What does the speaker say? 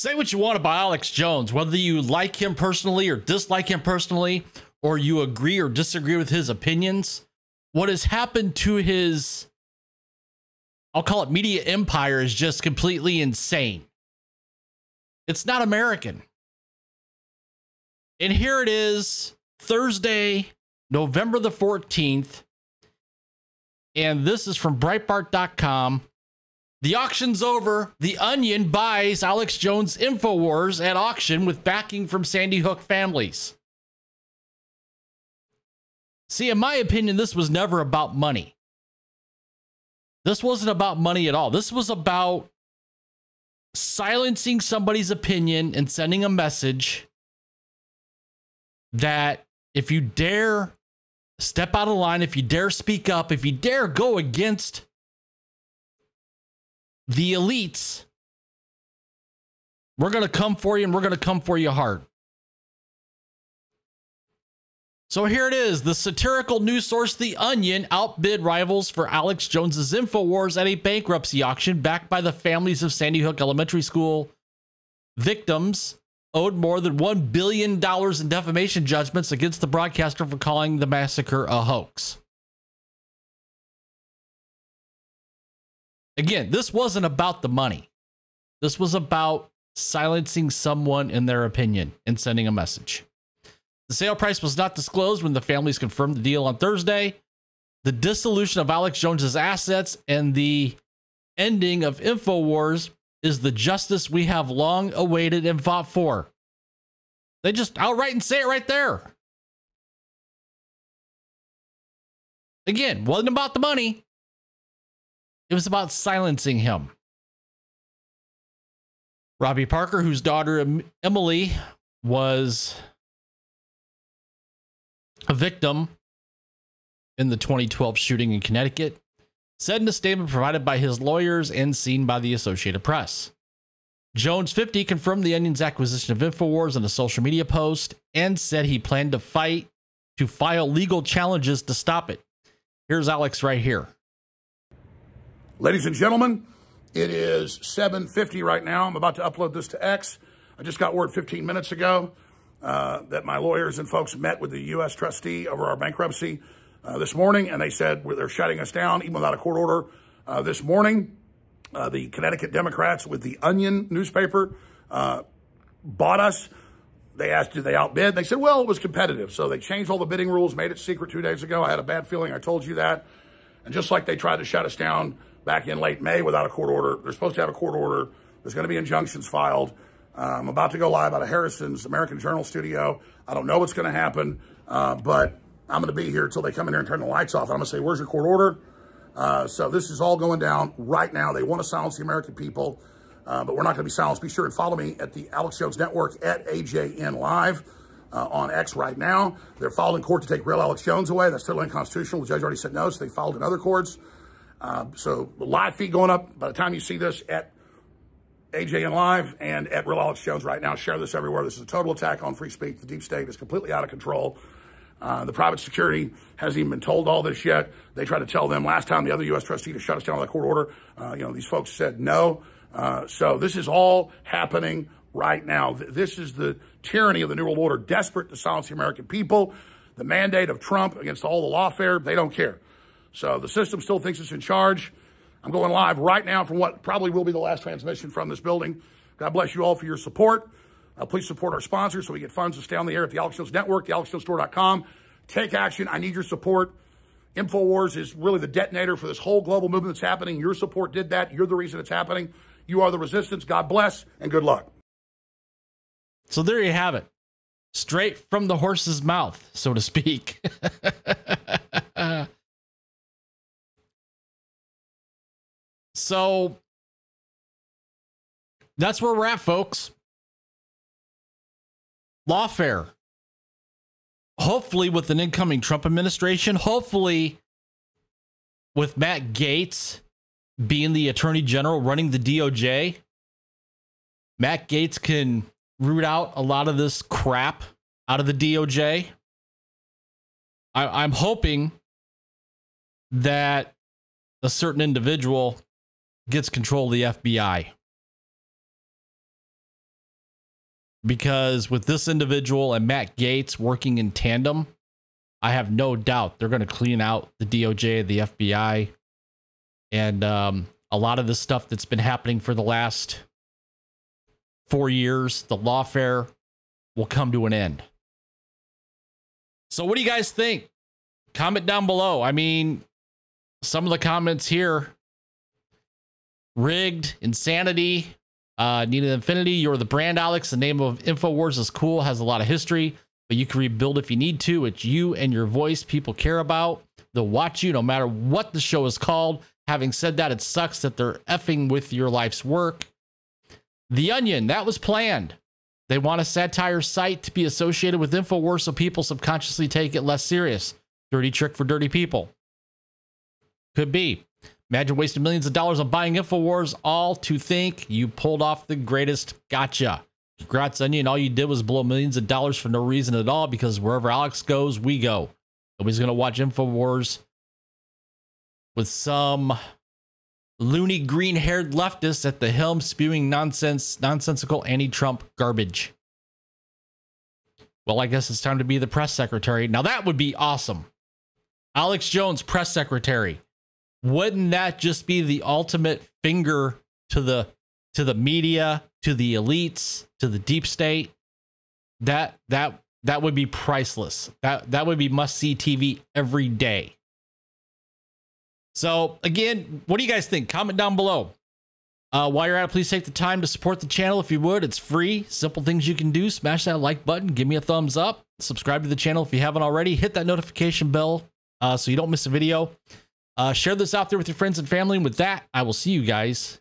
Say what you want about Alex Jones, whether you like him personally or dislike him personally, or you agree or disagree with his opinions. What has happened to his, I'll call it media empire, is just completely insane. It's not American. And here it is, Thursday, November the 14th. And this is from Breitbart.com. The auction's over. The Onion buys Alex Jones InfoWars at auction with backing from Sandy Hook families. See, in my opinion, this was never about money. This wasn't about money at all. This was about silencing somebody's opinion and sending a message that if you dare step out of line, if you dare speak up, if you dare go against the elites, we're going to come for you and we're going to come for you hard. So here it is. The satirical news source The Onion outbid rivals for Alex Jones's InfoWars at a bankruptcy auction backed by the families of Sandy Hook Elementary School victims owed more than $1 billion in defamation judgments against the broadcaster for calling the massacre a hoax. Again, this wasn't about the money. This was about silencing someone in their opinion and sending a message. The sale price was not disclosed when the families confirmed the deal on Thursday. The dissolution of Alex Jones's assets and the ending of InfoWars is the justice we have long awaited and fought for. They just outright and say it right there. Again, wasn't about the money. It was about silencing him. Robbie Parker, whose daughter Emily was a victim in the 2012 shooting in Connecticut, said in a statement provided by his lawyers and seen by the Associated Press. Jones 50 confirmed the Onion's acquisition of InfoWars in a social media post and said he planned to fight to file legal challenges to stop it. Here's Alex right here. Ladies and gentlemen, it is 7.50 right now. I'm about to upload this to X. I just got word 15 minutes ago uh, that my lawyers and folks met with the U.S. trustee over our bankruptcy uh, this morning, and they said they're shutting us down even without a court order uh, this morning. Uh, the Connecticut Democrats with the Onion newspaper uh, bought us. They asked, did they outbid? They said, well, it was competitive. So they changed all the bidding rules, made it secret two days ago. I had a bad feeling. I told you that. And just like they tried to shut us down back in late May without a court order, they're supposed to have a court order. There's going to be injunctions filed. I'm about to go live out of Harrison's American Journal studio. I don't know what's going to happen, uh, but I'm going to be here until they come in here and turn the lights off. And I'm going to say, where's your court order? Uh, so this is all going down right now. They want to silence the American people, uh, but we're not going to be silenced. Be sure and follow me at the Alex Jones Network at AJN Live. Uh, on X right now. They're filed in court to take real Alex Jones away. That's totally unconstitutional. The judge already said no, so they filed in other courts. Uh, so live feed going up by the time you see this at AJN Live and at Real Alex Jones right now. Share this everywhere. This is a total attack on free speech. The deep state is completely out of control. Uh, the private security hasn't even been told all this yet. They tried to tell them last time the other U.S. trustee to shut us down on the court order. Uh, you know, these folks said no. Uh, so this is all happening right now. This is the tyranny of the New World Order, desperate to silence the American people. The mandate of Trump against all the lawfare, they don't care. So the system still thinks it's in charge. I'm going live right now from what probably will be the last transmission from this building. God bless you all for your support. Uh, please support our sponsors so we get funds to stay on the air at the Alex Jones Network, thealexjonestore.com. Take action. I need your support. InfoWars is really the detonator for this whole global movement that's happening. Your support did that. You're the reason it's happening. You are the resistance. God bless and good luck. So there you have it. Straight from the horse's mouth, so to speak. So that's where we're at, folks. Lawfare. Hopefully, with an incoming Trump administration, hopefully, with Matt Gaetz being the attorney general running the DOJ, Matt Gaetz can root out a lot of this crap out of the DOJ. I, I'm hoping that a certain individual gets control of the FBI. because with this individual and Matt Gaetz working in tandem, I have no doubt they're going to clean out the DOJ, the FBI, and um, a lot of the stuff that's been happening for the last four years. The lawfare will come to an end. So, what do you guys think? Comment down below. I mean, some of the comments here rigged, insanity, uh, needed infinity. You're the brand, Alex. The name of InfoWars is cool, has a lot of history, but you can rebuild if you need to. It's you and your voice people care about. They'll watch you no matter what the show is called. Having said that, it sucks that they're effing with your life's work. The Onion, that was planned. They want a satire site to be associated with InfoWars so people subconsciously take it less serious. Dirty trick for dirty people. Could be. Imagine wasting millions of dollars on buying InfoWars, all to think you pulled off the greatest gotcha. Congrats, Onion. All you did was blow millions of dollars for no reason at all because wherever Alex goes, we go. Nobody's going to watch InfoWars with some loony green haired leftist at the helm spewing nonsense, nonsensical anti Trump garbage. Well, I guess it's time to be the press secretary. Now, that would be awesome. Alex Jones, press secretary wouldn't that just be the ultimate finger to the to the media, to the elites, to the deep state? That that that would be priceless. That that would be must see TV every day. So again, what do you guys think? Comment down below. Uh, while you're at it, please take the time to support the channel if you would. It's free. Simple things you can do. Smash that like button. Give me a thumbs up. Subscribe to the channel if you haven't already. Hit that notification bell uh, so you don't miss a video. Uh, share this out there with your friends and family. And with that, I will see you guys